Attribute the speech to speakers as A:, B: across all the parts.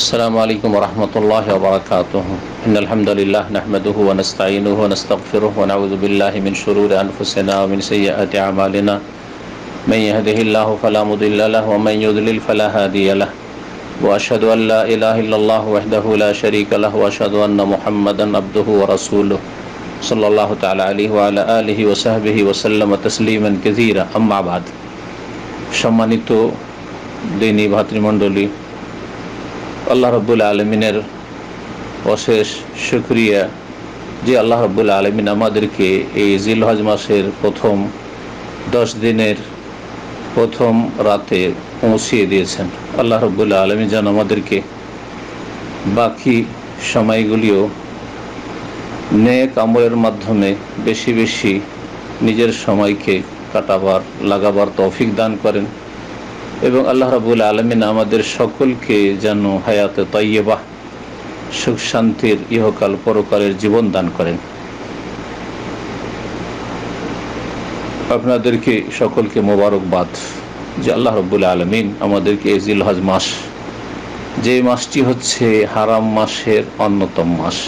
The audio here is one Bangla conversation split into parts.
A: अल्लाम वरहमल वर्क अल्हम्दुलिल्लाह नहमदहु व नस्ताइनुहु व नस्तगफिरुहु व नऊज़ु बिल्लाहि मिन शुरूरि अनफुसिना व मिन सय्यिआति अमालिना मन यहदिहिल्लाहु फला मुदिल्ल लहु व मन युद्लिल फला हादिय लहु व अशहदु अन ला इलाहा इल्लल्लाह वहदहु ला शरीक लहु व अशहदु अन्ना मुहम्मदन अब्दुहु व रसूलुहु सल्लल्लाहु तआला अलैहि व अला आलिहि व सहबिहि व सल्लम तस्लीमन कसीरा अम्मा बाद সম্মানিত দিনী ভাতৃমণ্ডলী আল্লাহ রব্বুল আলমিনের অশেষ শুক্রিয়া যে আল্লাহ রব্বুল আলমিন আমাদেরকে এই জিলহজ মাসের প্রথম দশ দিনের প্রথম রাতে পৌঁছিয়ে দিয়েছেন। আল্লাহ রব্বুল আলমী যেন আমাদেরকে বাকি সময়গুলিও নেক আমলের মাধ্যমে বেশি বেশি নিজের সময়কে কাটাবার, লাগাবার তৌফিক দান করেন। এবং আল্লাহ রাবুল আলমিন আমাদের সকলকে যেন হায়াতে তৈয়বা সুখ শান্তির ইহকাল পরকালের জীবন দান করেন। আপনাদেরকে সকলকে মোবারকবাদ যে আল্লাহ রব্বুল আলমিন আমাদেরকে এই জিলহজ মাস, যে মাসটি হচ্ছে হারাম মাসের অন্যতম মাস,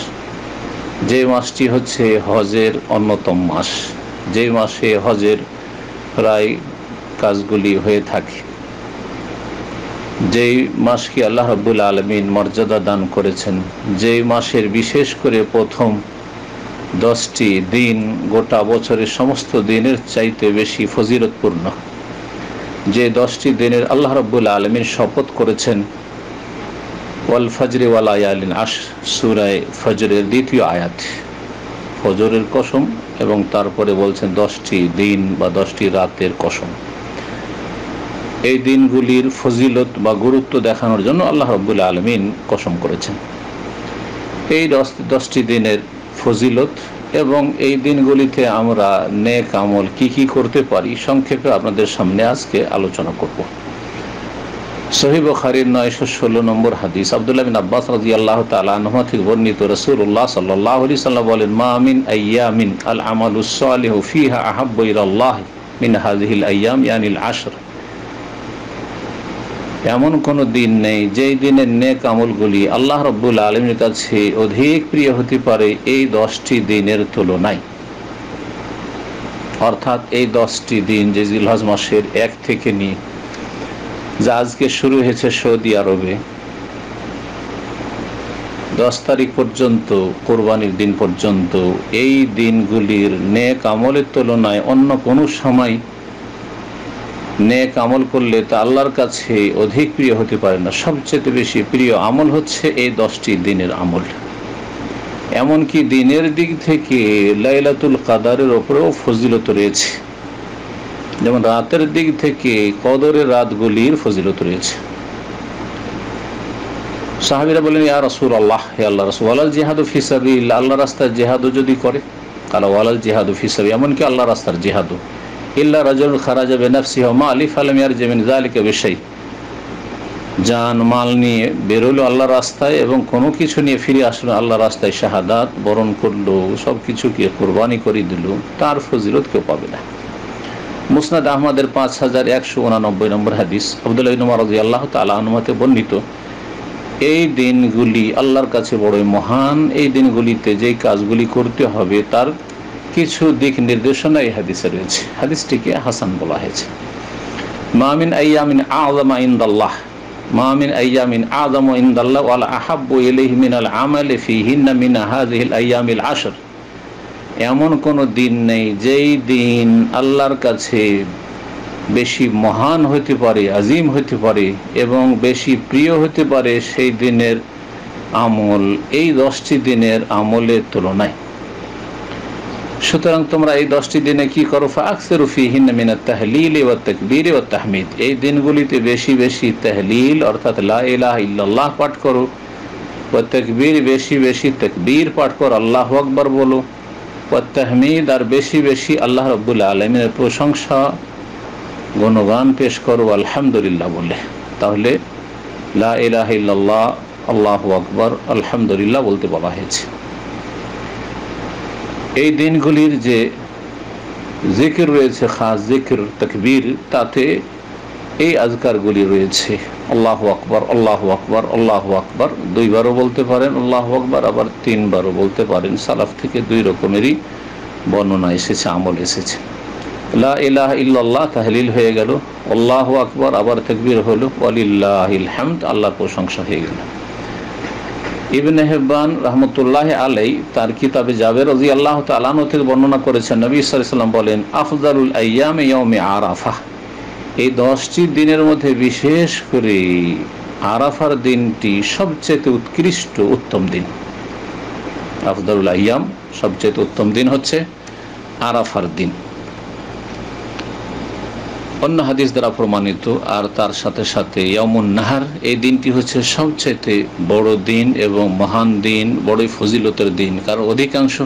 A: যে মাসটি হচ্ছে হজের অন্যতম মাস, যে মাসে হজের প্রায় কাজগুলি হয়ে থাকে। যেই মাসকে আল্লাহ রব্বুল আলমিন মর্যাদা দান করেছেন, যেই মাসের বিশেষ করে প্রথম দশটি দিন গোটা বছরের সমস্ত দিনের চাইতে বেশি ফজিরতপূর্ণ যে দশটি দিনের আল্লাহ রব্বুল আলমিন শপথ করেছেন, ওয়াল ফজরে ওয়াল আয়ালিন আশ সুরায় ফজরের দ্বিতীয় আয়াত। ফজরের কসম এবং তারপরে বলছেন দশটি দিন বা দশটি রাতের কসম। এই দিনগুলির ফজিলত বা গুরুত্ব দেখানোর জন্য আল্লাহ রব্বুল আলমিন কসম করেছেন। এই দশ, দশটি দিনের ফজিলত এবং এই দিনগুলিতে আমরা নেক আমল কি কি করতে পারি সংক্ষেপে আপনাদের সামনে আজকে আলোচনা করব। সহিব খারির নয়শো ষোলো নম্বর হাদিস, আবদুল্লাহ বিন আব্বাস রাজি আল্লাহ তালাহমা থেকে বর্ণিত রসুল্লাহ সাল্লাহ আলি বলেন, মা আমিন আয়ামিন আল আমাল উসালিহ ফিহা আহাব্বইর আল্লাহ মিন হাজিহিল আয়াম, ইয়ানিল আশর। এমন কোনো দিন নেই, যেই দিনের নেক আমলগুলি আল্লাহ রব্বুল আলমীর কাছে অধিক প্রিয় হতে পারে এই দশটি দিনের তুলনায়। অর্থাৎ এই দশটি দিন যে জিলহজ মাসের এক থেকে নিয়ে যা আজকে শুরু হয়েছে সৌদি আরবে, দশ তারিখ পর্যন্ত, কোরবানির দিন পর্যন্ত, এই দিনগুলির নেক আমলের তুলনায় অন্য কোনো সময় নেক আমল করলে তা আল্লাহর কাছে অধিক প্রিয় হতে পারে না। সবচেয়ে বেশি প্রিয় আমল হচ্ছে এই দশটি দিনের আমল। এমনকি দিনের দিক থেকে লাইলাতুল কাদারের ওপরেও ফজিলত রয়েছে। যেমন রাতের দিক থেকে কদরের রাতগুলির ফজিলত রয়েছে। সাহাবিরা বলেন ইয়া রসুল আল্লাহ হে আল্লাহ রসুল আল্লাহ জেহাদু ফিসাবি আল্লাহ রাস্তার জেহাদু যদি করে, তাহলে ওয়ালাল জেহাদু ফিসাবি এমনকি আল্লাহ রাস্তার জেহাদু ইল্লা রাজুল খারাজা বেনাফসি মা আলিফ আলমিয়ার জমিন জালিকে বিষয় যান মাল নিয়ে বেরোলো আল্লাহ রাস্তায় এবং কোনো কিছু নিয়ে ফিরে আসলো আল্লাহ রাস্তায় শাহাদাত, বরণ করল সব কিছুকে কোরবানি করে দিল, তার ফজিলত কেউ পাবে না। মুসনাদ আহমদের পাঁচ হাজার একশো উনানব্বই নম্বর হাদিস, আবদুল্লাহ রাজি আল্লাহ তালা অনুমতে বর্ণিত, এই দিনগুলি আল্লাহর কাছে বড়ই মহান, এই দিনগুলিতে যেই কাজগুলি করতে হবে তার কিছু দিক নির্দেশনা এই হাদিসে রয়েছে। হাদিসটিকে হাসান বলা হয়েছে। মামিন আয়ামিন আজমা ইন্দাল্লাহ। মামিন আয়ামিন আজম ইন্দাল্লাহ ওয়ালা আহাব্বু ইলাইহি মিনাল আমালি ফিহিন্না মিন হাযিহিল আয়ামিল আশর। এমন কোনো দিন নেই যেই দিন আল্লাহর কাছে বেশি মহান হতে পারে, আজিম হতে পারে এবং বেশি প্রিয় হতে পারে সেই দিনের আমল। এই দশটি দিনের আমলের তুলনায় সুতরাং তোমরা এই দশটি দিনে কি করো? তাহলিল ও তকবীর ও তাহমিদ। এই দিনগুলিতে বেশি বেশি তহলিল, অর্থাৎ লাহ পাঠ করো। ও তকবীর বেশি বেশি তকবীর পাঠ করো, আল্লাহ আকবর বলো। ও তাহমিদ আর বেশি বেশি আল্লাহ রব্বুল আলমিনের প্রশংসা, গুণগান পেশ করো, আলহামদুলিল্লাহ বলে। তাহলে লা ইলাহ ইল্লাল্লাহ, আল্লাহ আকবর, আলহামদুলিল্লাহ বলতে বলা হয়েছে। এই দিনগুলির যে জিকির রয়েছে, খাস জিকির, তকবীর, তাতে এই আজকারগুলি রয়েছে। আল্লাহ আকবর আল্লাহ আকবর আল্লাহ আকবর। দুইবারও বলতে পারেন আল্লাহ আকবর, আবার তিনবারও বলতে পারেন। সালাফ থেকে দুই রকমেরই বর্ণনা এসেছে, আমল এসেছে। লা ইলাহ তাহলিল হয়ে গেল। আল্লাহ আকবর, আবার তকবির হলো। আলিল্লাহিল হামদ আল্লাহ প্রশংসা হয়ে গেল। ইবন হেব্বান রহমতুল্লাহ আলাই তার কিতাবে জাবের রাজি আল্লাহ তালানো থেকে বর্ণনা করেছেন, নবী সাল্লাম বলেন আফজালুল আয়াম ইয়মে আরাফা। এই দশটি দিনের মধ্যে বিশেষ করে আরাফার দিনটি সবচেয়ে উৎকৃষ্ট উত্তম দিন। আফজালুল আয়াম সবচেয়ে উত্তম দিন হচ্ছে আরাফার দিন। অন্য হাদিস দ্বারা প্রমাণিত, আর তার সাথে সাথে ইয়মুন নাহার, এই দিনটি হচ্ছে সবচেয়ে বড় দিন এবং মহান দিন, বড়ই ফজিলতের দিন। কারণ অধিকাংশ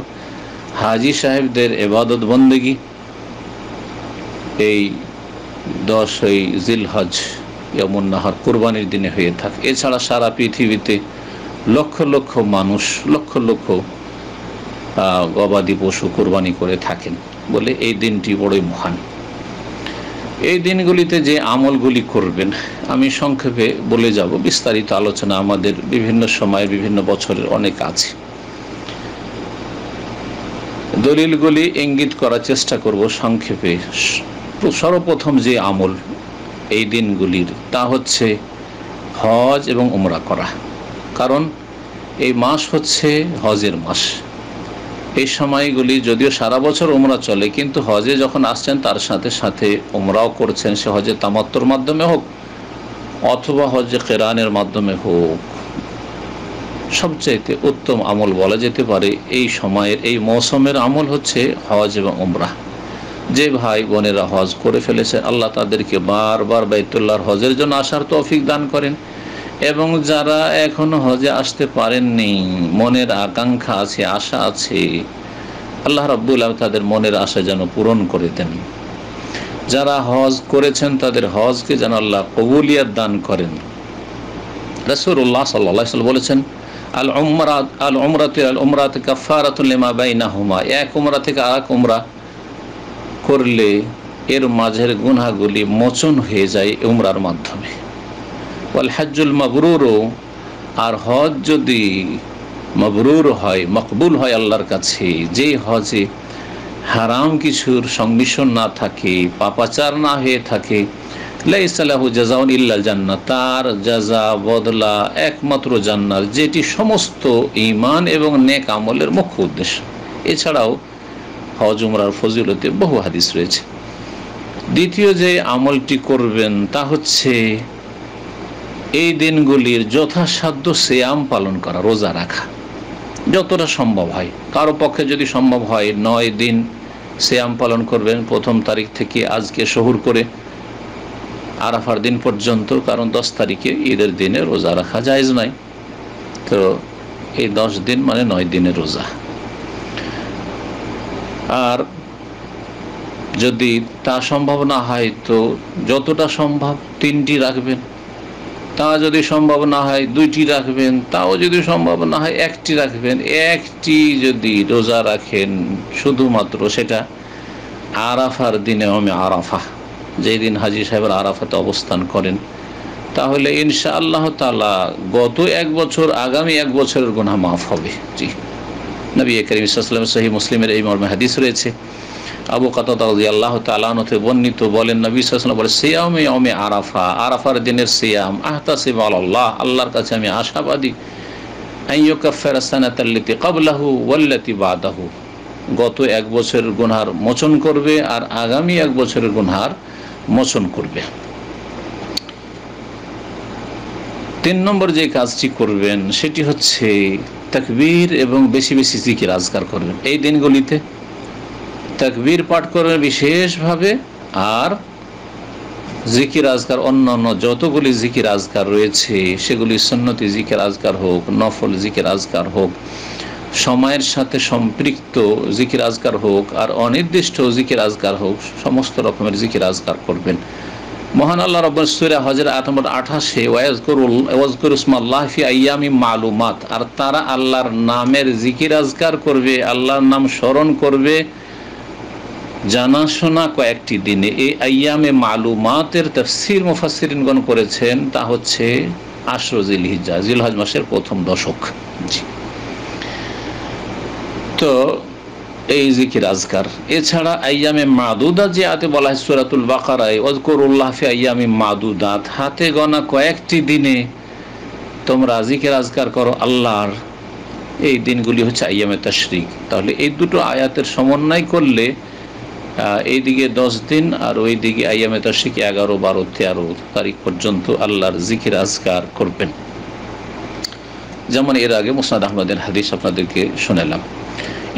A: হাজি সাহেবদের এবাদত বন্দেগি। এই দশ ওই জিল হজ ইয়মুন নাহার কোরবানির দিনে হয়ে থাকে। এছাড়া সারা পৃথিবীতে লক্ষ লক্ষ মানুষ, লক্ষ লক্ষ গবাদি পশু কোরবানি করে থাকেন বলে এই দিনটি বড়ই মহান। এই দিনগুলিতে যে আমলগুলি করবেন, আমি সংক্ষেপে বলে যাব। বিস্তারিত আলোচনা আমাদের বিভিন্ন সময় বিভিন্ন বছরের অনেক আছে। দলিলগুলি ইঙ্গিত করার চেষ্টা করব সংক্ষেপে। সর্বপ্রথম যে আমল এই দিনগুলির, তা হচ্ছে হজ এবং উমরা করা। কারণ এই মাস হচ্ছে হজের মাস। এই সময়গুলি যদিও সারা বছর ওমরা চলে, কিন্তু হজে যখন আসছেন তার সাথে সাথে ওমরাও করছেন, সে হজে তামাত্তর মাধ্যমে হোক অথবা হজে কেরানের মাধ্যমে হোক। সবচাইতে উত্তম আমল বলা যেতে পারে এই সময়ের, এই মৌসুমের আমল হচ্ছে হজ এবং উমরা। যে ভাই বোনেরা হজ করে ফেলেছেন, আল্লাহ তাদেরকে বারবার বাইতুল্লাহর হজের জন্য আসার তৌফিক দান করেন। এবং যারা এখনও হজে আসতে পারেননি, মনের আকাঙ্ক্ষা আছে, আশা আছে, আল্লাহ রব্বুল্লাহ তাদের মনের আশা যেন পূরণ করে দেন। যারা হজ করেছেন, তাদের হজকে যেন আল্লাহ কবুলিয়াত দান করেন। রসুল্লাহ সাল্লাহ বলেছেন, আল উমরাত আল উমরাতে আল উমরাত কাফারাতুল্লিমা বাইনা হুমা এক উমরা থেকে আর এক উমরা করলে এর মাঝের গুনাগুলি মোচন হয়ে যায় উমরার মাধ্যমে। ওয়াল হাজুল আর হজ যদি মবরুর হয়, মকবুল হয় আল্লাহর কাছে যে হজে হারাম কিছুর সংমিশ্রণ না থাকে, পাপাচার না হয়ে থাকে তার জাজা বদলা একমাত্র জান্নাত, যেটি সমস্ত ইমান এবং নেক আমলের মুখ্য উদ্দেশ্য। এছাড়াও হজ উমরার ফজিলতে বহু হাদিস রয়েছে। দ্বিতীয় যে আমলটি করবেন তা হচ্ছে এই দিনগুলির যথাসাধ্য সেয়াম পালন করা, রোজা রাখা। যতটা সম্ভব হয়। কারও পক্ষে যদি সম্ভব হয়, নয় দিন সেয়াম পালন করবেন প্রথম তারিখ থেকে আজকে শহুর করে আরাফার দিন পর্যন্ত, কারণ দশ তারিখে ঈদের দিনে রোজা রাখা যায়জ নাই তো এই দশ দিন মানে নয় দিনের রোজা। আর যদি তা সম্ভব না হয়, তো যতটা সম্ভব তিনটি রাখবেন। তা যদি সম্ভব না হয় দুইটি রাখবেন, তাও যদি সম্ভব না হয় একটি রাখবেন। একটি যদি রোজা রাখেন, শুধুমাত্র সেটা আরাফার দিনে আমি আরাফা যেই দিন হাজি সাহেবের আরাফাতে অবস্থান করেন। তাহলে ইনশা আল্লাহ তালা গত এক বছর, আগামী এক বছরের গুণা মাফ হবে। জি। নবী করিম ইসলাম সহি মুসলিমের এই মর্মে হাদিস রয়েছে। আবু কাতাদি আল্লাহ বর্ণিত বলেন, নবী সাল্লাম বলে অমে আরাফা, আরাফার দিনের সিয়াম, আহতাসিব আল্লাহ, আল্লাহর কাছে আমি আশাবাদী। ওয়াল্লাতি গত এক বছরের গুনহার মোচন করবে আর আগামী এক বছরের গুনহার মোচন করবে। তিন নম্বর যে কাজটি করবেন, সেটি হচ্ছে তাকবীর এবং বেশি বেশি জিকির আজগার করবেন। এই দিনগুলিতে তাকবীর পাঠ করবেন বিশেষভাবে, আর জিকির আজকার অন্যান্য যতগুলি জিকির আজকার রয়েছে, সেগুলি সন্নতি জিকির আজকার হোক, নফল জিকির আজকার হোক, সময়ের সাথে সম্পৃক্ত জিকির আজকার হোক, আর অনির্দিষ্ট জিকির আজকার হোক, সমস্ত রকমের জিকির আজকার করবেন। মহান আল্লাহ রব্বর সুরা হজর আট নম্বর আঠাশে ওয়াজকুর উসমাল্লাহি আয়ামি মালুমাত আর তারা আল্লাহর নামের জিকির আজকার করবে, আল্লাহর নাম স্মরণ করবে জানাশোনা কয়েকটি দিনে এই আয়ামে মালুমাতের তফসির মুফাসিরিনগণ করেছেন, তা হচ্ছে আশর জিলহিজা জিলহজ মাসের প্রথম দশক। জি। তো এই জিকির আজকার। এছাড়া আয়ামে মাদুদা যে আতে বলা হয় সুরাতুল বাকারায় অজকরুল্লাহ ফি আয়ামে মাদুদাত হাতে গনা কয়েকটি দিনে তোমরা জিকির আজকার করো আল্লাহর। এই দিনগুলি হচ্ছে আয়ামে তশরিক। তাহলে এই দুটো আয়াতের সমন্বয় করলে এইদিকে দশ দিন আর ওই দিকে আয়ামে তশরিক এগারো, বারো, তেরো তারিখ পর্যন্ত আল্লাহর জিকির আজকার করবেন। যেমন এর আগে মুসনাদ আহমদের হাদিস আপনাদেরকে শুনেলাম।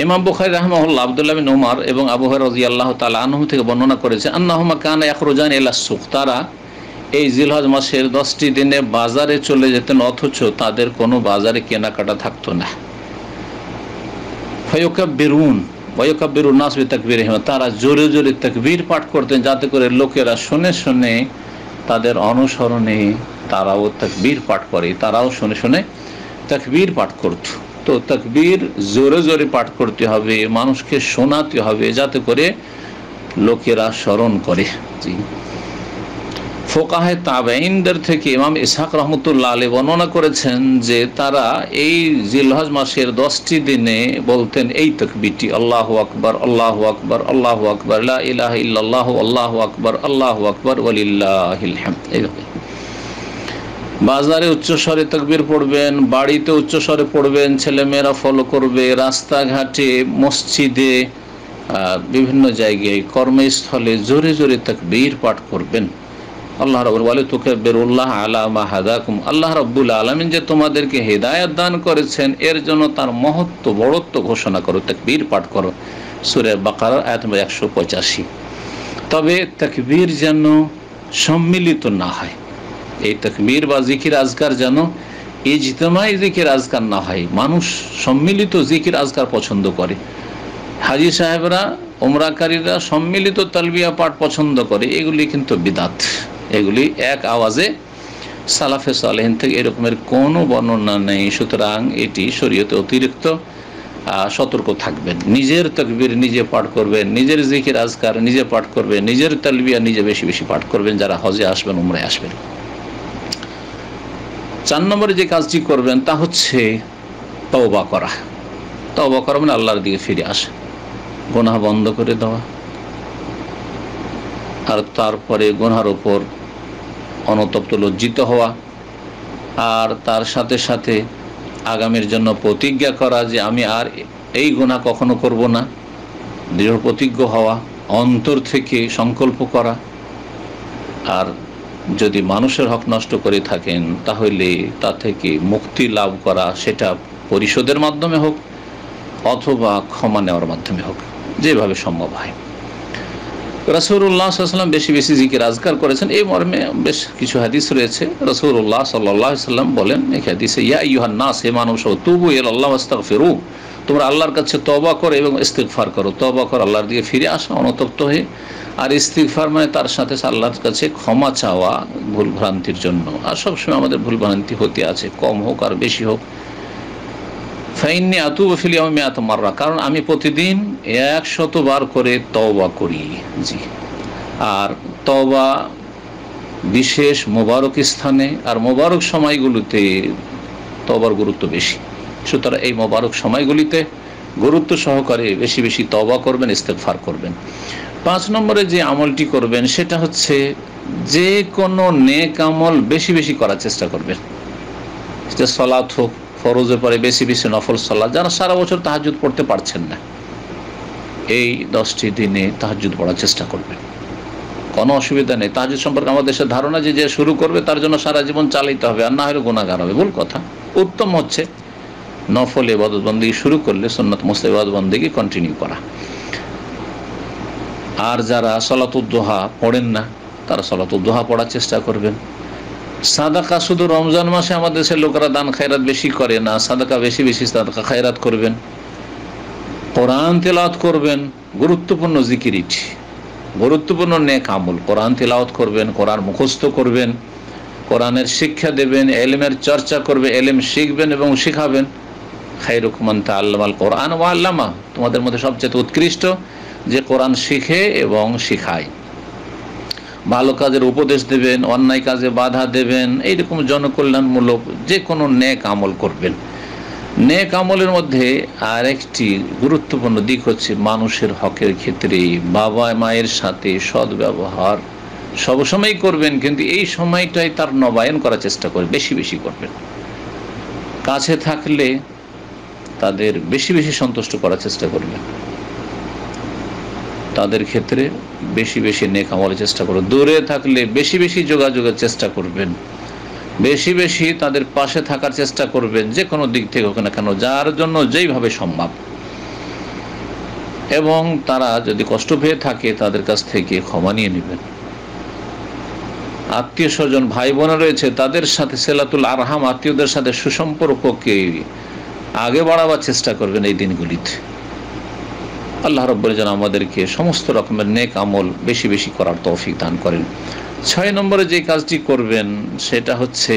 A: ইমাম বুখারি রহমাউল্লাহ আবদুল্লাহ বিন উমার এবং আবহাওয়া রাজি আল্লাহ তালা আনহু থেকে বর্ণনা করেছে, আন্নাহমা কান একরোজান এলা সুখ। তারা এই জিলহজ মাসের দশটি দিনে বাজারে চলে যেতেন, অথচ তাদের কোনো বাজারে কেনাকাটা থাকতো না। ফয়োকাব বেরুন ওয়কাব বেরুন তাকবির তাকবির তারা জোরে জোরে তাকবির পাঠ করতেন যাতে করে লোকেরা শুনে শুনে তাদের অনুসরণে তারাও তাকবীর পাঠ করে, তারাও শুনে শুনে তাকবীর পাঠ করত। তো তাকবীর জোরে জোরে পাঠ করতে হবে, মানুষকে শোনাতে হবে যাতে করে লোকেরা স্মরণ করে। জি। ফোকাহে তাবেইনদের থেকে ইমাম ইসাক রহমতুল্লাহ আলী বর্ণনা করেছেন যে তারা এই জিলহজ মাসের দশটি দিনে বলতেন, এই তকবিটি আল্লাহ আকবর আল্লাহ আকবর আল্লাহ আকবর ইলাহ ইল্লাহ আল্লাহ আকবর আল্লাহ আকবর ওলিল্লাহ এইভাবে বাজারে উচ্চস্বরে তকবির পড়বেন, বাড়িতে উচ্চস্বরে পড়বেন, ছেলেমেয়েরা ফলো করবে, রাস্তাঘাটে, মসজিদে বিভিন্ন জায়গায় কর্মস্থলে জোরে জোরে তকবীর পাঠ করবেন। আল্লাহ রব বলে তোকে বেরুল্লাহ আলামা হাদাকুম। আল্লাহ রব্বুল আলমিন যে তোমাদেরকে হেদায়ত দান করেছেন, এর জন্য তার মহত্ব, বড়ত্ব ঘোষণা করো, তকবীর পাঠ করো। সুরে বাকার আয়াত একশো পঁচাশি। তবে তকবীর যেন সম্মিলিত না হয়, এই তকবীর বা জিকির আজকার যেন ইজতেমাই জিকির আজকার না হয়, মানুষ সম্মিলিত জিকির আজকার পছন্দ করে। হাজি সাহেবরা ওমরাকারীরা সম্মিলিত তালবিয়া পাঠ পছন্দ করে, এগুলি কিন্তু বিদাত। এগুলি এক আওয়াজে সালাফে সালেহিন থেকে এরকমের কোনো বর্ণনা নেই। সুতরাং এটি শরীয়তে অতিরিক্ত সতর্ক থাকবেন। নিজের তকবির নিজে পাঠ করবেন, নিজের জিকির আজকার নিজে পাঠ করবেন, নিজের তালবিয়া নিজে বেশি বেশি পাঠ করবেন, যারা হজে আসবেন উমরে আসবেন। চার নম্বরে যে কাজটি করবেন তা হচ্ছে তওবা করা। তওবা করা মানে আল্লাহর দিকে ফিরে আসে। গোনা বন্ধ করে দেওয়া। আর তারপরে গোনার ওপর অনতপ্ত লজ্জিত হওয়া আর তার সাথে সাথে আগামীর জন্য প্রতিজ্ঞা করা যে আমি আর এই গোনা কখনো করব না। দৃঢ় প্রতিজ্ঞ হওয়া, অন্তর থেকে সংকল্প করা। আর যদি মানুষের হক নষ্ট করে থাকেন, তাহলে তা থেকে মুক্তি লাভ করা সেটা পরিশোধের মাধ্যমে হোক অথবা ক্ষমা নেওয়ার মাধ্যমে হোক, যেভাবে সম্ভব হয়। রসুল্লাহাম বেশি বেশি জিকির আজকার করেছেন। এই মর্মে বেশ কিছু হাদিস রয়েছে। রসুল্লাহ সাল্লাম বলেন, এই হাদিসে, ইয়া ইউহান নাস, হে মানুষ তুবু এল আল্লাহ আস্তাক ফেরু তোমরা আল্লাহর কাছে তবা করো এবং ইস্তিকফার করো। তবা করো, আল্লাহর দিকে ফিরে আসো, অনতপ্ত হয়ে। আর ইস্তিকফার মানে তার সাথে আল্লাহর কাছে ক্ষমা চাওয়া, ভুল ভ্রান্তির জন্য। আর সবসময় আমাদের ভুল ভ্রান্তি হতে আছে, কম হোক আর বেশি হোক। ফাইনি আতু ফিলি আমি এত মাররা। কারণ আমি প্রতিদিন একশতবার করে তওবা করি। জি। আর তওবা বিশেষ মোবারক স্থানে আর মোবারক সময়গুলোতে তবার গুরুত্ব বেশি। সুতরাং এই মোবারক সময়গুলিতে গুরুত্ব সহকারে বেশি বেশি তবা করবেন ইস্তেফার করবেন। পাঁচ নম্বরে যে আমলটি করবেন, সেটা হচ্ছে যে কোনো নেক আমল বেশি বেশি করার চেষ্টা করবেন। সেটা সলাথ হোক ফরজে পরে বেশি বেশি নফল সল্লাহ যারা সারা বছর তাহাজুদ পড়তে পারছেন না, এই দশটি দিনে তাহাজুদ পড়ার চেষ্টা করবেন। কোনো অসুবিধা নেই। তাহাজুদ সম্পর্কে আমাদের দেশের ধারণা যে যে শুরু করবে, তার জন্য সারা জীবন চালাইতে হবে, আর না হলে গুণাগার হবে। ভুল কথা। উত্তম হচ্ছে নফল এবাদত বন্দিগি শুরু করলে সন্ন্যত মুস্ত এবাদত বন্দিগি কন্টিনিউ করা। আর যারা সলাতুদ্দোহা পড়েন না, তারা সলাতুদ্দোহা পড়ার চেষ্টা করবেন। সাদাকা শুধু রমজান মাসে আমাদের দেশের লোকেরা দান খায়রাত বেশি করে না, সাদাকা বেশি বেশি সাদাকা খায়রাত করবেন। কোরআন তেলাওয়াত করবেন, গুরুত্বপূর্ণ জিকিরিট গুরুত্বপূর্ণ নেক আমল। কোরআন তেলাওয়াত করবেন, কোরআন মুখস্থ করবেন, কোরআনের শিক্ষা দেবেন, এলেমের চর্চা করবে, এলেম শিখবেন এবং শিখাবেন। খাইরুকমান তা আল্লাহ কোরআন ও আল্লামা, তোমাদের মধ্যে সবচেয়ে উৎকৃষ্ট যে কোরআন শিখে এবং শিখায়। ভালো কাজের উপদেশ দেবেন, অন্যায় কাজে বাধা দেবেন, এইরকম জনকল্যাণমূলক যে কোনো নেক আমল করবেন। নেক আমলের মধ্যে আর একটি গুরুত্বপূর্ণ দিক হচ্ছে মানুষের হকের ক্ষেত্রে বাবা মায়ের সাথে সদ্ব্যবহার। সবসময় করবেন, কিন্তু এই সময়টাই তার নবায়ন করার চেষ্টা করে, বেশি বেশি করবেন। কাছে থাকলে তাদের বেশি বেশি সন্তুষ্ট করার চেষ্টা করবেন। তাদের ক্ষেত্রে বেশি বেশি নেক আমলের চেষ্টা করবেন দূরে থাকলে বেশি বেশি যোগাযোগের চেষ্টা করবেন। বেশি বেশি তাদের পাশে থাকার চেষ্টা করবেন, যে কোনো দিক থেকে হোক না কেন, যার জন্য যেইভাবে সম্ভব। এবং তারা যদি কষ্ট পেয়ে থাকে, তাদের কাছ থেকে ক্ষমা নিয়ে নেবেন। আত্মীয় স্বজন ভাই বোনা রয়েছে, তাদের সাথে সেলাতুল আরহাম, আত্মীয়দের সাথে সুসম্পর্ককে আগে বাড়াবার চেষ্টা করবেন এই দিনগুলিতে। আল্লাহ রব্বর যেন আমাদেরকে সমস্ত রকমের নেক আমল বেশি বেশি করার তৌফিক দান করেন। ছয় নম্বরে যে কাজটি করবেন সেটা হচ্ছে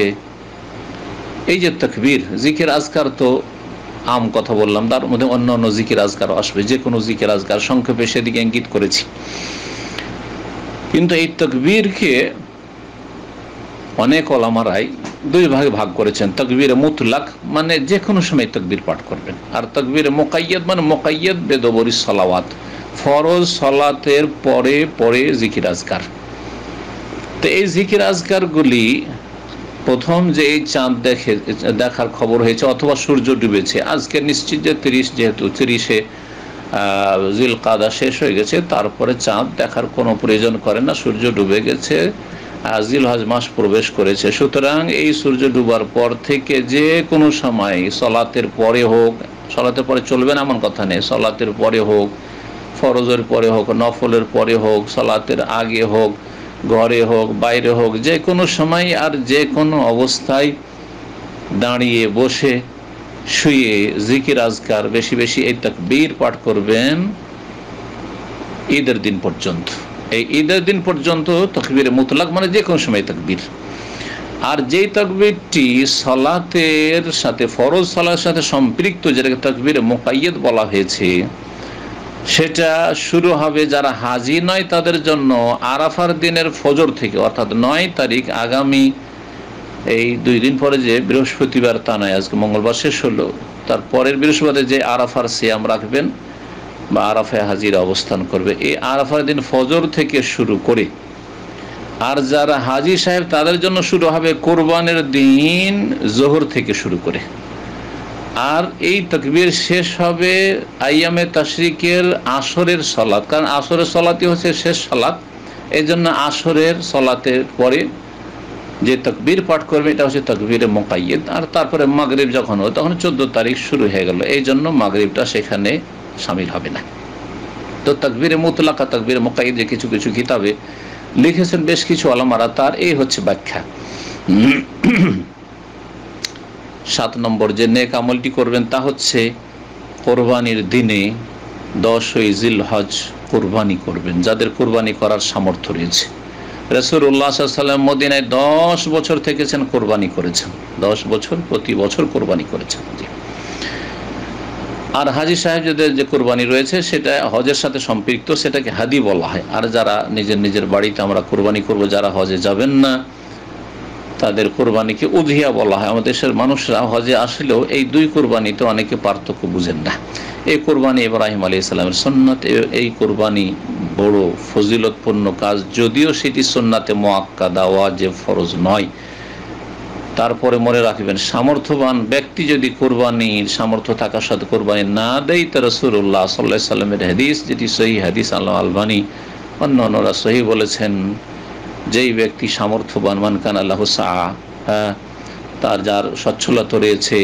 A: এই যে তকবীর, জিকের আজকার তো আম কথা বললাম, তার মধ্যে অন্য অন্য জিকের আজকার আসবে, যে কোনো জিকের আজকার সংক্ষেপে সেদিকে ইঙ্গিত করেছি। কিন্তু এই তকবীরকে অনেক ওলামারাই দুই ভাগে ভাগ করেছেন। তকবীর মুতলাক মানে যে কোনো সময় তকবির পাঠ করবেন। আর তকবীর মোকাইয়দ মানে মোকাইয়দ বেদবরি সলাওয়াত। ফরজ সলাতের পরে পরে জিকির আজকার। তো এই জিকির আজকারগুলি প্রথম যে এই চাঁদ দেখে, দেখার খবর হয়েছে, অথবা সূর্য ডুবেছে। আজকে নিশ্চিত যে তিরিশ, যেহেতু তিরিশে জিল কাদা শেষ হয়ে গেছে, তারপরে চাঁদ দেখার কোনো প্রয়োজন করে না। সূর্য ডুবে গেছে জিল হজ মাস প্রবেশ করেছে। সুতরাং এই সূর্য ডুবার পর থেকে যে কোনো সময় সলাতের পরে হোক, সলাতের পরে চলবে না এমন কথা নেই, সলাতের পরে হোক, ফরজের পরে হোক, নফলের পরে হোক, সলাতের আগে হোক, ঘরে হোক, বাইরে হোক, যে কোনো সময় আর যে কোনো অবস্থায় দাঁড়িয়ে বসে শুয়ে জিকির আজকার বেশি বেশি এই তকবীর পাঠ করবেন ঈদের দিন পর্যন্ত। এই ঈদের দিন পর্যন্ত তকবীর মুতলাক মানে যে কোনো সময় তকবির। আর যেই তকবিরটি সলাতের সাথে, ফরজ সলার সাথে সম্পৃক্ত, যেটাকে তকবির মোকাইয়দ বলা হয়েছে, সেটা শুরু হবে যারা হাজি নয় তাদের জন্য আরাফার দিনের ফজর থেকে, অর্থাৎ নয় তারিখ আগামী এই দুই দিন পরে যে বৃহস্পতিবার তা নয়, আজকে মঙ্গলবার শেষ হলো। তার পরের বৃহস্পতিবার যে আরাফার সিয়াম রাখবেন বা আরাফায় হাজির অবস্থান করবে। এই আরাফার দিন ফজর থেকে শুরু করে আর যারা হাজি সাহেব, তাদের জন্য শুরু হবে কোরবানের দিন জোহর থেকে শুরু করে। আর এই তকবির শেষ হবে আইয়ামে তাশরিকের আসরের সলাৎ কারণ আসরের সলাতই হচ্ছে শেষ সলাৎ এই জন্য আসরের সলাতের পরে যে তকবীর পাঠ করবে, এটা হচ্ছে তকবীরে মোকাইয়েদ আর তারপরে মাগরীব যখন হয় তখন চোদ্দ তারিখ শুরু হয়ে গেল। এই জন্য মাগরীবটা সেখানে সামিল হবে না। তো তকবীরে মুতলাকা তকবীরে মোকাইদ কিছু কিছু কিতাবে লিখেছেন বেশ কিছু আলমারা, তার এই হচ্ছে ব্যাখ্যা। সাত নম্বর, যে নেক আমলটি করবেন তা হচ্ছে কোরবানির দিনে দশই জিল হজ কোরবানি করবেন, যাদের কোরবানি করার সামর্থ্য রয়েছে। রসুর উল্লাহাম মদিনায় দশ বছর থেকেছেন কোরবানি করেছেন। দশ বছর, প্রতি বছর কোরবানি করেছেন। জি আর হাজি সাহেবদের যে কোরবানি রয়েছে, সেটা হজের সাথে সম্পৃক্ত, সেটাকে হাদি বলা হয়। আর যারা নিজের নিজের বাড়িতে আমরা কোরবানি করব, যারা হজে যাবেন না, তাদের কোরবানিকে উধিয়া বলা হয়। আমাদের দেশের মানুষরা হজে আসলেও এই দুই কোরবানিতে অনেকে পার্থক্য বুঝেন না। এই কোরবানি ইব্রাহিম আলী ইসলামের সন্ন্যত এই কোরবানি বড় ফজিলতপূর্ণ কাজ, যদিও সেটি সন্নাতে মোয়াক্কা দেওয়া যে ফরজ নয়। তারপরে মনে রাখবেন, সামর্থ্যবান ব্যক্তি যদি কোরবানির সামর্থ্য থাকা সাথে কোরবানি না দেয়, তো রসুল্লাহ সাল্লাহ সাল্লামের হাদিস, যেটি সহি হাদিস আল্লাহ আলবানী, অন্য অন্যরা সহি বলেছেন, যেই ব্যক্তি সামর্থ্যবান মানকান আল্লাহ সাহা হ্যাঁ তার যার সচ্ছলতা রয়েছে,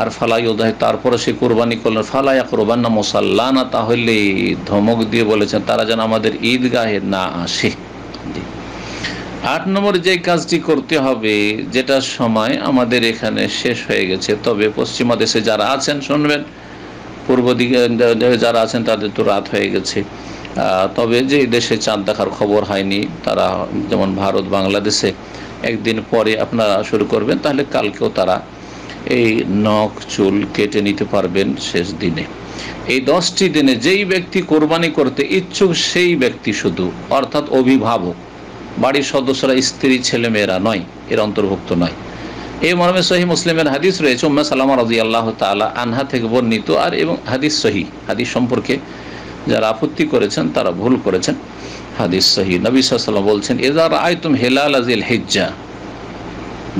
A: আর ফালাই উদয় তারপরে সে কোরবানি করলেন ফালাইয়া কোরবান না মোসাল্লা না তাহলে ধমক দিয়ে বলেছেন, তারা যেন আমাদের ঈদগাহে না আসে। আট নম্বর যে কাজটি করতে হবে যেটার সময় আমাদের এখানে শেষ হয়ে গেছে। তবে পশ্চিমা দেশে যারা আছেন, শুনবেন, পূর্ব দিকে যারা আছেন, তাদের তো রাত হয়ে গেছে। তবে যে দেশে চাঁদ দেখার খবর হয়নি, তারা যেমন ভারত, বাংলাদেশে একদিন পরে আপনারা শুরু করবেন, তাহলে কালকেও তারা এই নখ, চুল কেটে নিতে পারবেন শেষ দিনে। এই দশটি দিনে যেই ব্যক্তি কোরবানি করতে ইচ্ছুক, সেই ব্যক্তি শুধু, অর্থাৎ অভিভাবক। বাড়ির সদস্যরা স্ত্রী, ছেলে, মেয়েরা নয়, এর অন্তর্ভুক্ত নয়। এই মর্মে সহি মুসলিমের হাদিস রয়েছে, উম্মা সালামা রাজি আল্লাহ তালা আনহা থেকে বর্ণিত, আর এবং হাদিস সহি হাদিস সম্পর্কে যারা আপত্তি করেছেন, তারা ভুল করেছেন। হাদিস সহি নবী সাল্লাম বলছেন এদার আয় তুম হেলাল আজিল হিজ্জা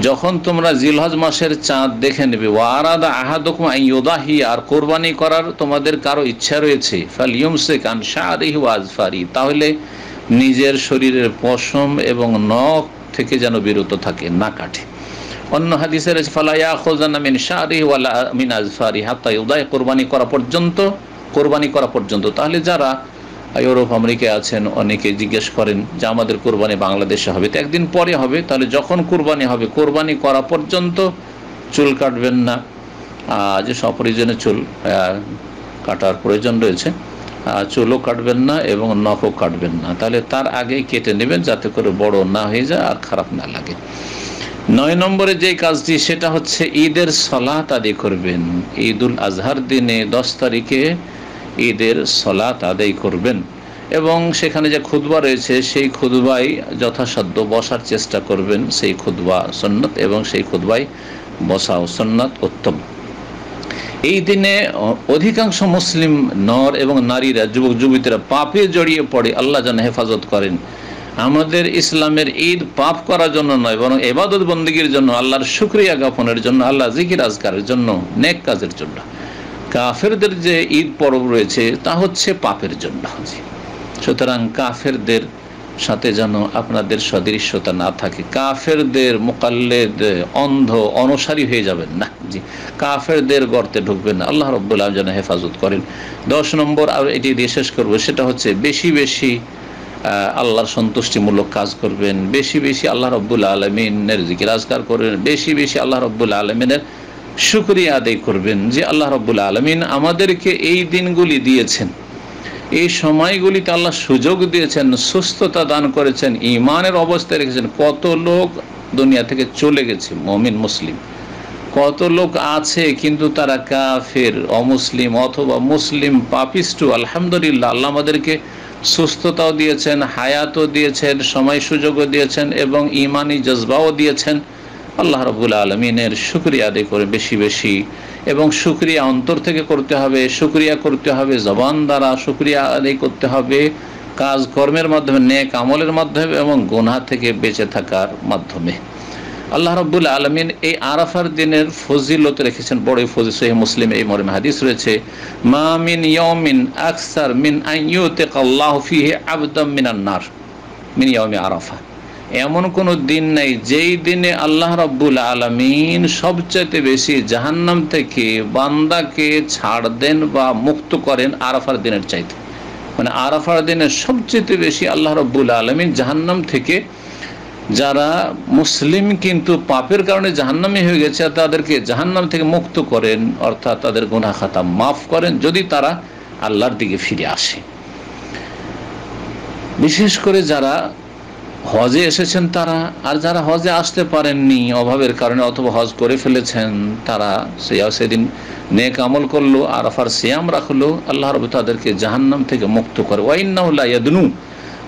A: যখন তোমরা জিলহজ মাসের চাঁদ দেখে নেবে ওয়ারাদা আহাদকুম আইয়ুদাহি আর কোরবানি করার তোমাদের কারও ইচ্ছা রয়েছে ফালিয়ম সে কান ওয়াজফারি তাহলে নিজের শরীরের পশম এবং নখ থেকে যেন বিরত থাকে, না কাটে। অন্য হাদিসের ফালাইয়া খোজানা মিন শাহরি ওয়ালা মিন আজফারি হাত্তা উদয় কোরবানি করা পর্যন্ত, কোরবানি করা পর্যন্ত। তাহলে যারা ইউরোপ, আমেরিকায় আছেন, অনেকে জিজ্ঞেস করেন যে আমাদের কোরবানি বাংলাদেশে হবে, তো একদিন পরে হবে। তাহলে যখন কোরবানি হবে, কোরবানি করা পর্যন্ত চুল কাটবেন না। যে সপরিজনে চুল কাটার প্রয়োজন রয়েছে। চুলও কাটবেন না এবং নখও কাটবেন না। তাহলে তার আগেই কেটে নেবেন যাতে করে বড় না হয়ে যায় আর খারাপ না লাগে। নয় নম্বরে যে কাজটি, সেটা হচ্ছে ঈদের সলাত আদি করবেন। ঈদ উল আজহার দিনে দশ তারিখে ঈদের সলাত আদায় করবেন। এবং সেখানে যে খুদবা রয়েছে, সেই খুদবাই যথাসাধ্য বসার চেষ্টা করবেন। সেই খুদবা সন্ন্যত এবং সেই খুদবাই বসাও সন্ন্যত উত্তম। এই দিনে অধিকাংশ মুসলিম নর এবং নারীরা, যুবক, যুবতীরা পাপে জড়িয়ে পড়ে, আল্লাহ যেন হেফাজত করেন। আমাদের ইসলামের ঈদ পাপ করার জন্য নয়, বরং এবাদত বন্দীগীর জন্য, আল্লাহর শুক্রিয়া জ্ঞাপনের জন্য, আল্লাহ জিকির আজকারের জন্য, নেক কাজের জন্য। কাফেরদের যে ঈদ পরব রয়েছে, তা হচ্ছে পাপের জন্য। সুতরাং কাফেরদের সাথে যেন আপনাদের সদৃশ্যতা না থাকে। কাফেরদের মোকাল্লেদ অন্ধ অনসারী হয়ে যাবেন। না, জি, কাফেরদের গর্তে ঢুকবেন না। আল্লাহ রব্বুল্লাহ যেন হেফাজত করেন। দশ নম্বর, আর এটি দিয়ে শেষ করব, সেটা হচ্ছে বেশি বেশি আল্লাহর সন্তুষ্টিমূলক কাজ করবেন। বেশি বেশি আল্লাহ রব্বুল আলমিনের জিকির আজকার করবেন। বেশি বেশি আল্লাহ রব্বুল আলমিনের শুক্রিয়া আদায় করবেন যে আল্লাহ রব্বুল আলমিন আমাদেরকে এই দিনগুলি দিয়েছেন। এই সময়গুলিতে আল্লাহ সুযোগ দিয়েছেন, সুস্থতা দান করেছেন ইমানের অবস্থায় রেখেছেন। কত লোক দুনিয়া থেকে চলে গেছে, মমিন, মুসলিম। কত লোক আছে কিন্তু তারা কাফের, অমুসলিম অথবা মুসলিম পাপিস্টু আলহামদুলিল্লাহ, আল্লাহ আমাদেরকে সুস্থতাও দিয়েছেন, হায়াতও দিয়েছেন, সময় সুযোগও দিয়েছেন এবং ইমানি জজবাও দিয়েছেন। আল্লাহ রবুল আলমিনের শুক্রিয়া আদায় করে বেশি বেশি। এবং শুক্রিয়া অন্তর থেকে করতে হবে, শুক্রিয়া করতে হবে, জবান দ্বারা শুক্রিয়া আদায় করতে হবে কাজ কর্মের মাধ্যমে, নেক আমলের মাধ্যমে এবং গোনা থেকে বেঁচে থাকার মাধ্যমে। আল্লাহ রব্বুল আলমিন এই আরাফার দিনের ফজিলত রেখেছেন বড় ফজি সহি মুসলিম এই মরিম হাদিস রয়েছে, মা মিন ইয়মিন আকসার মিন আইয়ুতে আল্লাহ ফিহে আবদম মিনান্নার মিন ইয়মে আরাফা। এমন কোনো দিন নেই যেই দিনে আল্লাহ রব্বুল আলমিন সবচাইতে বেশি জাহান্নাম থেকে বান্দাকে ছাড় দেন বা মুক্ত করেন আরাফার দিনের চাইতে। মানে আরাফার দিনের সবচেয়ে বেশি আল্লাহ রব্বুল আলমিন জাহান্নাম থেকে যারা মুসলিম কিন্তু পাপের কারণে জাহান্নামি হয়ে গেছে তাদেরকে জাহান্নাম থেকে মুক্ত করেন, অর্থাৎ তাদের গুনা খাতা মাফ করেন যদি তারা আল্লাহর দিকে ফিরে আসে। বিশেষ করে যারা হজে এসেছেন তারা, আর যারা হজে আসতে পারেননি অভাবের কারণে অথবা হজ করে ফেলেছেন তারা সেদিন নেক আমল করল, আরাফার সিয়াম রাখল, আল্লাহ রব তাদেরকে জাহান্নাম থেকে মুক্ত করে। ওয়াইন্নাউল্লাহ ইয়াদনু,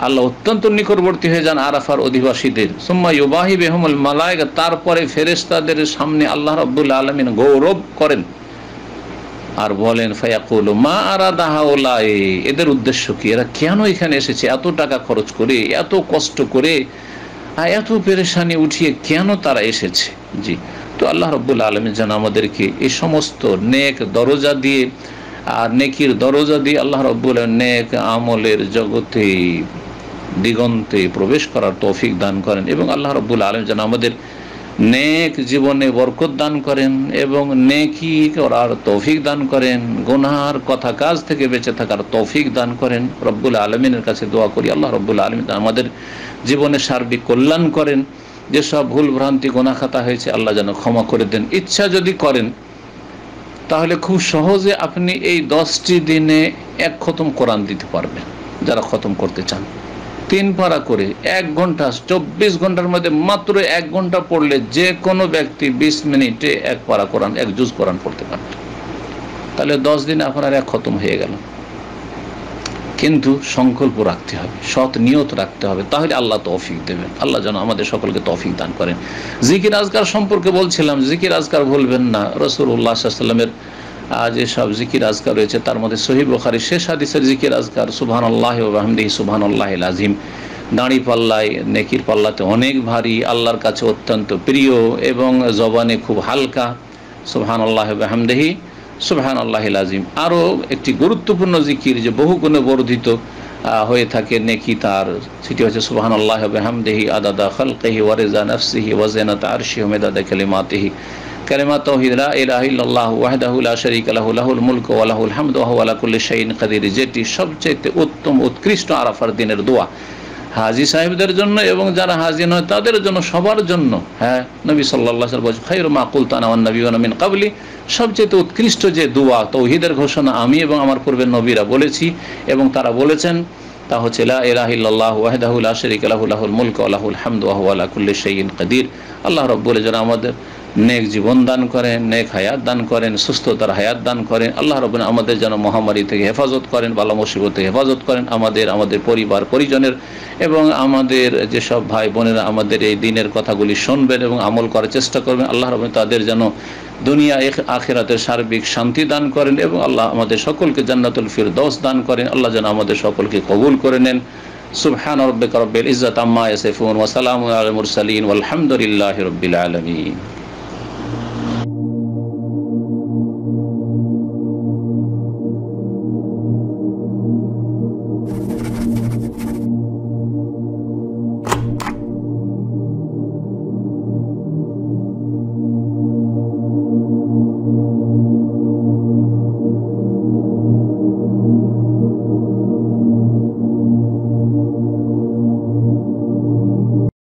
A: আল্লাহ অত্যন্ত নিকটবর্তী হয়ে যান আরাফার অধিবাসীদের। সুম্মা ইউবাহি বেহমুল মালায়ক, তারপরে ফেরেস্তাদের সামনে আল্লাহ রব্বুল আলমিন গৌরব করেন। আর বলেন, ফায়াকুল, মা আরাদাহা এদের উদ্দেশ্য কি? এরা কেন এখানে এসেছে? এত টাকা খরচ করে, এত কষ্ট করে, আর এত পেরেশানি উঠিয়ে কেন তারা এসেছে? জি, তো আল্লাহ রব্বুল আলমী যেন আমাদেরকে এই সমস্ত নেক দরজা দিয়ে, আর নেকির দরজা দিয়ে আল্লাহ রব্বুল নেক আমলের জগতে দিগন্তে প্রবেশ করার তৌফিক দান করেন এবং আল্লাহ রব্বুল আলম যেন আমাদের নেক জীবনে বরকত দান করেন এবং নেকি করার তৌফিক দান করেন, গুনহার কথা কাজ থেকে বেঁচে থাকার তৌফিক দান করেন। রব্বুল আলমিনের কাছে দোয়া করি, আল্লাহ রব্বুল আলমিন আমাদের জীবনে সার্বিক কল্যাণ করেন। যেসব ভুল ভ্রান্তি গোনা খাতা হয়েছে, আল্লাহ যেন ক্ষমা করে দেন। ইচ্ছা যদি করেন, তাহলে খুব সহজে আপনি এই দশটি দিনে এক খতম কোরআন দিতে পারবেন, যারা খতম করতে চান। তিন পারা করে এক ঘণ্টা, চব্বিশ ঘণ্টার মধ্যে মাত্র এক ঘণ্টা পড়লে যে কোনো ব্যক্তি বিশ মিনিটে এক পারা কোরআন, এক জুজ কোরআন পড়তে পারত। তাহলে দশ দিনে আপনার এক খতম হয়ে গেল। কিন্তু সংকল্প রাখতে হবে, সৎ নিয়ত রাখতে হবে, তাহলে আল্লাহ তৌফিক দেবেন। আল্লাহ যেন আমাদের সকলকে তৌফিক দান করেন। জিকির আজকার সম্পর্কে বলছিলাম, জিকির আজকার বলবেন না। রসুল সাল্লামের যেসব জিকির আজকার রয়েছে। তার মধ্যে সহিব বখারি শেষ হাদিসের জিকির আজকার। সুবহান আল্লাহ আহমদি সুবহান আল্লাহ আজিম দাঁড়ি পাল্লায়, নেকির পাল্লাতে অনেক ভারী, আল্লাহর কাছে অত্যন্ত প্রিয় এবং জবানে খুব হালকা। সুবহান আল্লাহ আহমদেহি সুবহান আল্লাহ আজিম আরও একটি গুরুত্বপূর্ণ জিকির যে বহু গুণে বর্ধিত হয়ে থাকে নেকি তার। সেটি হচ্ছে সুবহান আল্লাহ হামদেহি আদাদা খালকেহি ওয়ারেজা নফসিহি ওয়াজেনাত আরশি মেদাদা কালিমাতিহি। কালিমা তৌহিদ, লা ইলাহা ইল্লাল্লাহ ওয়াহদাহু লা শারীকা লাহু, লাহুল মুলকু ওয়া লাহুল হামদু কুল্লি শাইইন কাদির। যেটি সবচেয়ে উত্তম, উৎকৃষ্ট আরাফার দিনের দোয়া। হাজি সাহেবদের জন্য এবং যারা হাজি নয়, তাদের জন্য, সবার জন্য হ্যাঁ নবী সাল্লাহ বলছে খাইর মাকুল তানাওয়ান নবী নমিন কাবলি। সবচেয়ে উৎকৃষ্ট যে দোয়া, তৌহিদের ঘোষণা আমি এবং আমার পূর্বের নবীরা বলেছি এবং তারা বলেছেন, তা হচ্ছে, লা ইলাহিল্লাহ ওয়াহদাহুল আশরিক আলাহুল মুলক আলাহুল হামদু আলা কুল্লি শাইইন কাদির। আল্লাহ রব্বুল যেন আমাদের নেক জীবন দান করেন, নেক হায়াত দান করেন, সুস্থতার হায়াত দান করেন। আল্লাহ রব আমাদের যেন মহামারী থেকে হেফাজত করেন বালা মুসিবত থেকে হেফাজত করেন। আমাদের আমাদের পরিবার, পরিজনের এবং আমাদের যেসব ভাই বোনেরা আমাদের এই দিনের কথাগুলি শুনবেন এবং আমল করার চেষ্টা করবেন, আল্লাহ রব তাদের যেন দুনিয়া আখেরাতের সার্বিক শান্তি দান করেন এবং আল্লাহ আমাদের সকলকে জান্নাতুল ফিরদৌস দান করেন। আল্লাহ যেন আমাদের সকলকে কবুল করে নেন। সুবহান রব্বিকা রব্বিল ইজ্জাত আম্মা ইয়াসিফুন ওয়া সালামুন আলাল মুরসালিন। ওয়ালহামদুলিল্লাহি রাব্বিল আলামিন।